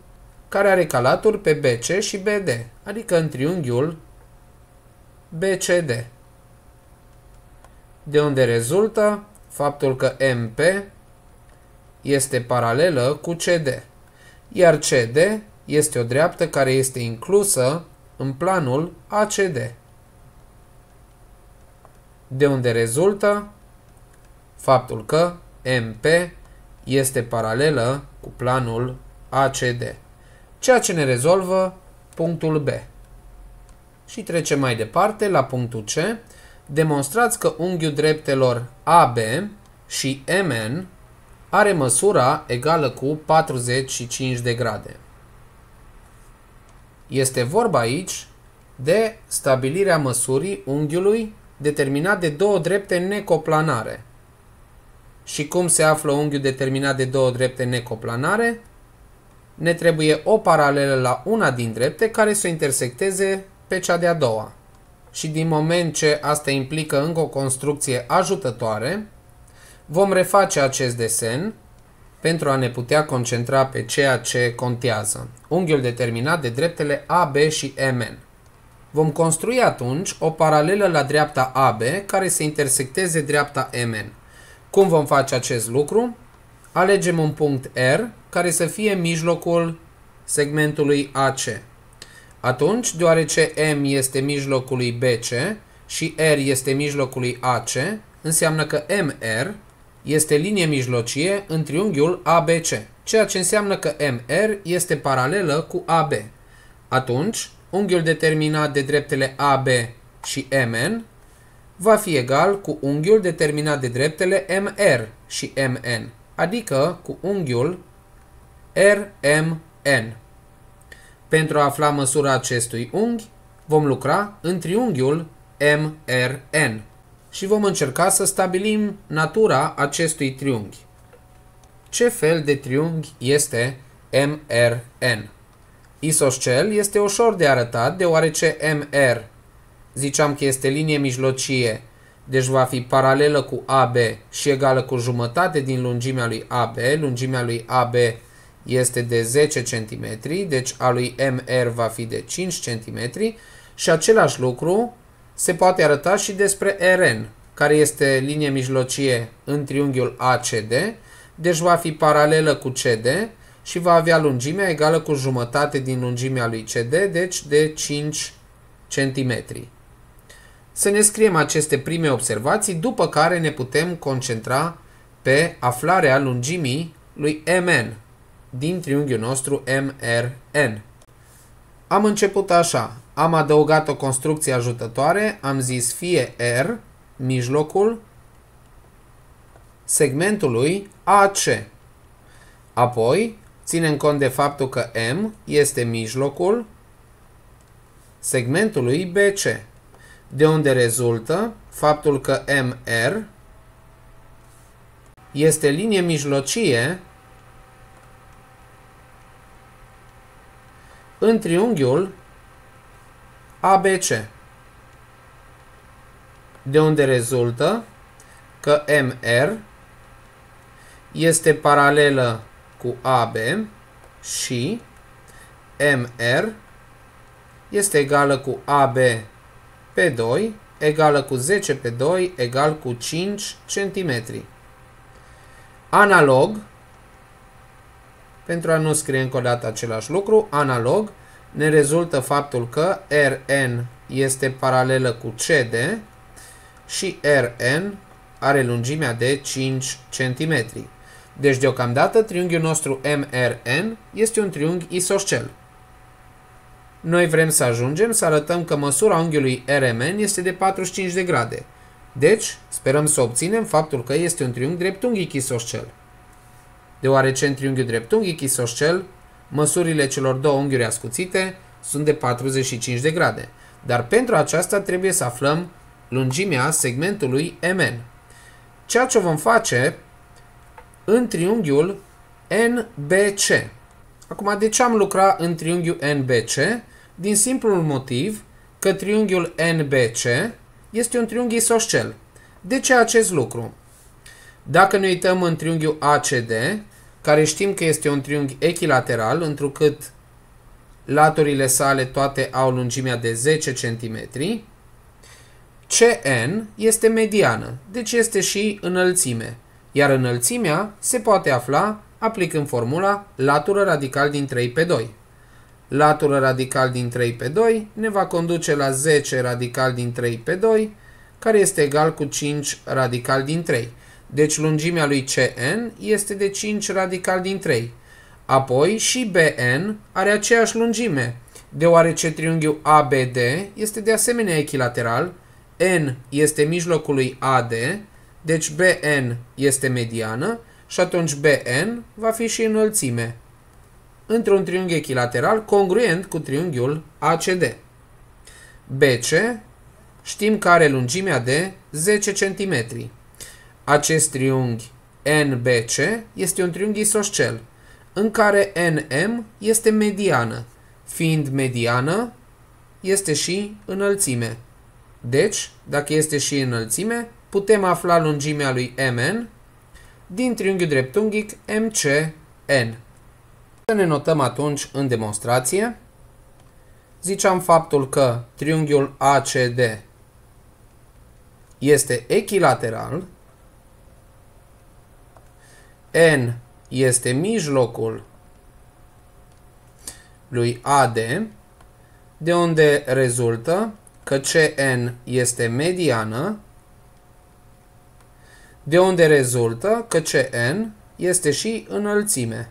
care are calaturi pe BC și BD, adică în triunghiul BCD. De unde rezultă faptul că MP este paralelă cu CD, iar CD este o dreaptă care este inclusă în planul ACD. De unde rezultă faptul că MP este paralelă cu planul ACD, ceea ce ne rezolvă punctul B. Și trecem mai departe la punctul C. Demonstrați că unghiul dreptelor AB și MN are măsura egală cu 45 de grade. Este vorba aici de stabilirea măsurii unghiului determinat de două drepte necoplanare. Și cum se află unghiul determinat de două drepte necoplanare? Ne trebuie o paralelă la una din drepte care să o intersecteze pe cea de-a doua. Și din moment ce asta implică încă o construcție ajutătoare, vom reface acest desen pentru a ne putea concentra pe ceea ce contează, unghiul determinat de dreptele AB și MN. Vom construi atunci o paralelă la dreapta AB care să intersecteze dreapta MN. Cum vom face acest lucru? Alegem un punct R care să fie mijlocul segmentului AC. Atunci, deoarece M este mijlocul lui BC și R este mijlocul lui AC, înseamnă că MR este linie mijlocie în triunghiul ABC, ceea ce înseamnă că MR este paralelă cu AB. Atunci, unghiul determinat de dreptele AB și MN va fi egal cu unghiul determinat de dreptele MR și MN, adică cu unghiul RMN. Pentru a afla măsura acestui unghi, vom lucra în triunghiul MRN și vom încerca să stabilim natura acestui triunghi. Ce fel de triunghi este MRN? Isoscel este ușor de arătat deoarece MR, ziceam că este linie mijlocie, deci va fi paralelă cu AB și egală cu jumătate din lungimea lui AB. Lungimea lui AB este de 10 cm, deci a lui MR va fi de 5 cm și același lucru se poate arăta și despre RN, care este linie mijlocie în triunghiul ACD, deci va fi paralelă cu CD și va avea lungimea egală cu jumătate din lungimea lui CD, deci de 5 cm. Să ne scriem aceste prime observații, după care ne putem concentra pe aflarea lungimii lui MN din triunghiul nostru MRN. Am început așa. Am adăugat o construcție ajutătoare, am zis fie R, mijlocul segmentului AC. Apoi, ținem cont de faptul că M este mijlocul segmentului BC, de unde rezultă faptul că MR este linie mijlocie în triunghiul ABC, de unde rezultă că MR este paralelă cu AB și MR este egală cu AB pe 2 egală cu 10 pe 2 egal cu 5 cm. Analog, pentru a nu scrie încă o dată același lucru, analog, ne rezultă faptul că Rn este paralelă cu CD și Rn are lungimea de 5 cm. Deci, deocamdată, triunghiul nostru MRN este un triunghi isoscel. Noi vrem să ajungem să arătăm că măsura unghiului RMN este de 45 de grade. Deci, sperăm să obținem faptul că este un triunghi dreptunghic isoscel. Deoarece în triunghiul dreptunghic isoscel, măsurile celor două unghiuri ascuțite sunt de 45 de grade. Dar pentru aceasta trebuie să aflăm lungimea segmentului MN. Ceea ce vom face în triunghiul NBC. Acum, de ce am lucrat în triunghiul NBC? Din simplul motiv că triunghiul NBC este un triunghi isoscel. De ce acest lucru? Dacă ne uităm în triunghiul ACD, care știm că este un triunghi echilateral, întrucât laturile sale toate au lungimea de 10 cm, CN este mediană, deci este și înălțime, iar înălțimea se poate afla aplicând formula latură radical din 3 pe 2. Latură radical din 3 pe 2 ne va conduce la 10 radical din 3 pe 2, care este egal cu 5 radical din 3. Deci lungimea lui CN este de 5 radical din 3. Apoi și BN are aceeași lungime, deoarece triunghiul ABD este de asemenea echilateral, N este mijlocul lui AD, deci BN este mediană și atunci BN va fi și înălțime într-un triunghi echilateral congruent cu triunghiul ACD. BC știm că are lungimea de 10 cm. Acest triunghi NBC este un triunghi isoscel, în care NM este mediană. Fiind mediană, este și înălțime. Deci, dacă este și înălțime, putem afla lungimea lui MN din triunghiul dreptunghic MCN. Să ne notăm atunci în demonstrație. Ziceam faptul că triunghiul ACD este echilateral, N este mijlocul lui AD, de unde rezultă că CN este mediană, de unde rezultă că CN este și înălțime.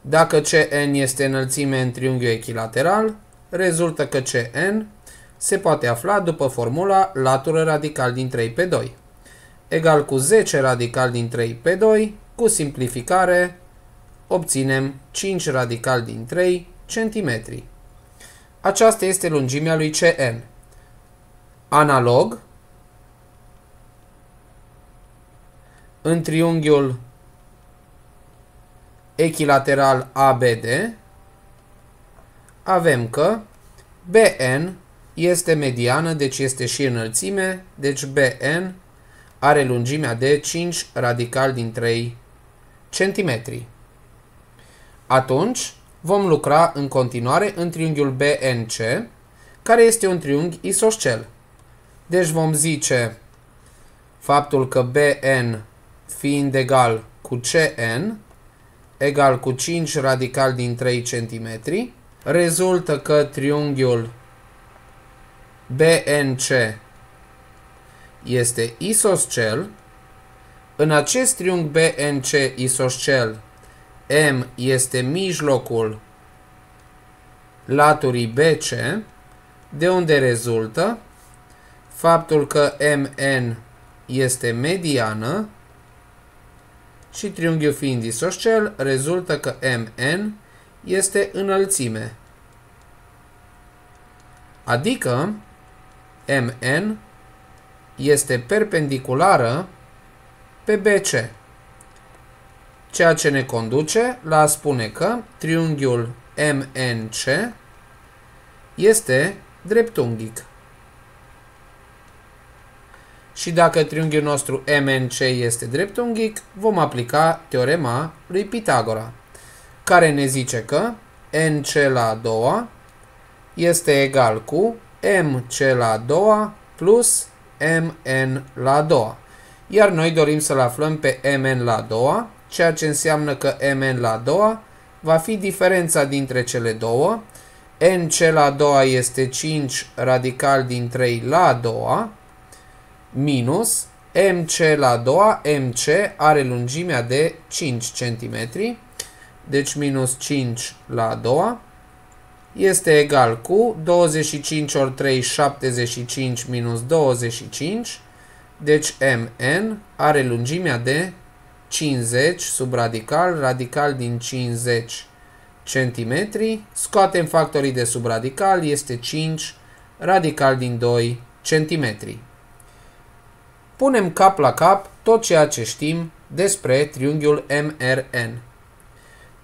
Dacă CN este înălțime în triunghiul echilateral, rezultă că CN se poate afla după formula latură radical din 3 pe 2, egal cu 10 radical din 3 pe 2, cu simplificare obținem 5 radical din 3 cm. Aceasta este lungimea lui CN. Analog, în triunghiul echilateral ABD, avem că BN este mediană, deci este și înălțime, deci BN are lungimea de 5 radical din 3 cm. Atunci vom lucra în continuare în triunghiul BNC, care este un triunghi isoscel. Deci vom zice faptul că BN fiind egal cu CN egal cu 5 radical din 3 cm, rezultă că triunghiul BNC este isoscel. În acest triunghi BNC isoscel, M este mijlocul laturii BC, de unde rezultă faptul că MN este mediană și triunghiul fiind isoscel, rezultă că MN este înălțime. Adică MN este perpendiculară pe BC, ceea ce ne conduce la a spune că triunghiul MNC este dreptunghic. Și dacă triunghiul nostru MNC este dreptunghic, vom aplica teorema lui Pitagora, care ne zice că NC la a doua este egal cu mc la a doua plus mn la a doua. Iar noi dorim să-l aflăm pe mn la a doua, ceea ce înseamnă că mn la a doua va fi diferența dintre cele două. nc la a doua este 5 radical din 3 la a doua, minus mc la a doua, mc are lungimea de 5 cm, deci minus 5 la a doua, este egal cu 25 ori 3, 75 minus 25, deci mn are lungimea de 50 sub radical, radical din 50 cm, scoatem factorii de sub radical, este 5, radical din 2 cm. Punem cap la cap tot ceea ce știm despre triunghiul MRN.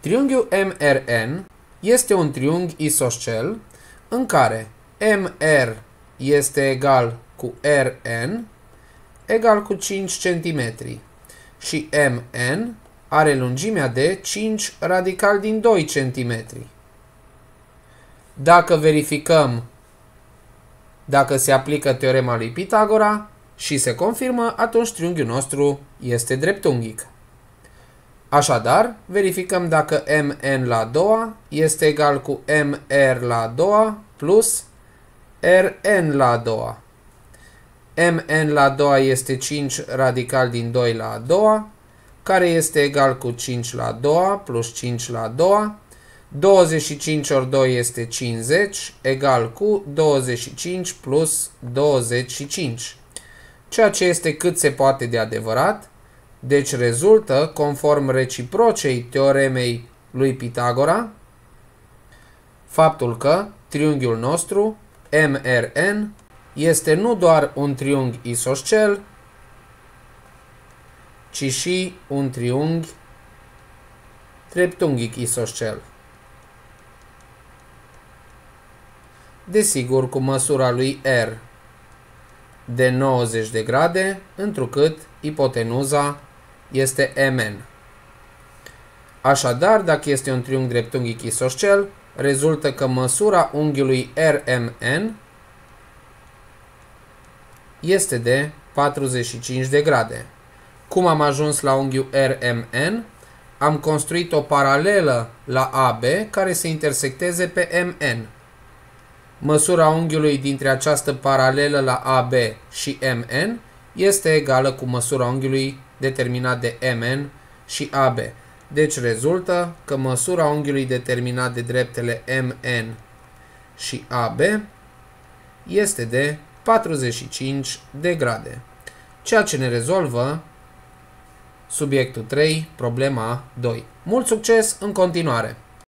Triunghiul MRN este un triunghi isoscel în care MR este egal cu RN egal cu 5 cm și MN are lungimea de 5 radical din 2 cm. Dacă verificăm dacă se aplică teorema lui Pitagora și se confirmă, atunci triunghiul nostru este dreptunghic. Așadar, verificăm dacă mn la a doua este egal cu mr la a doua plus rn la a doua. mn la a doua este 5 radical din 2 la a doua, care este egal cu 5 la a doua plus 5 la a doua. 25 ori 2 este 50, egal cu 25 plus 25, ceea ce este cât se poate de adevărat, deci rezultă, conform reciprocei teoremei lui Pitagora, faptul că triunghiul nostru, MRN, este nu doar un triunghi isoscel, ci și un triunghi treptunghic isoscel. Desigur, cu măsura lui R de 90 de grade, întrucât ipotenuza este Mn. Așadar, dacă este un triunghi dreptunghic isoscel, rezultă că măsura unghiului RMN este de 45 de grade. Cum am ajuns la unghiul RMN? Am construit o paralelă la AB care se intersecteze pe MN. Măsura unghiului dintre această paralelă la AB și MN este egală cu măsura unghiului determinat de MN și AB. Deci rezultă că măsura unghiului determinat de dreptele MN și AB este de 45 de grade, ceea ce ne rezolvă subiectul 3, problema 2. Mult succes în continuare!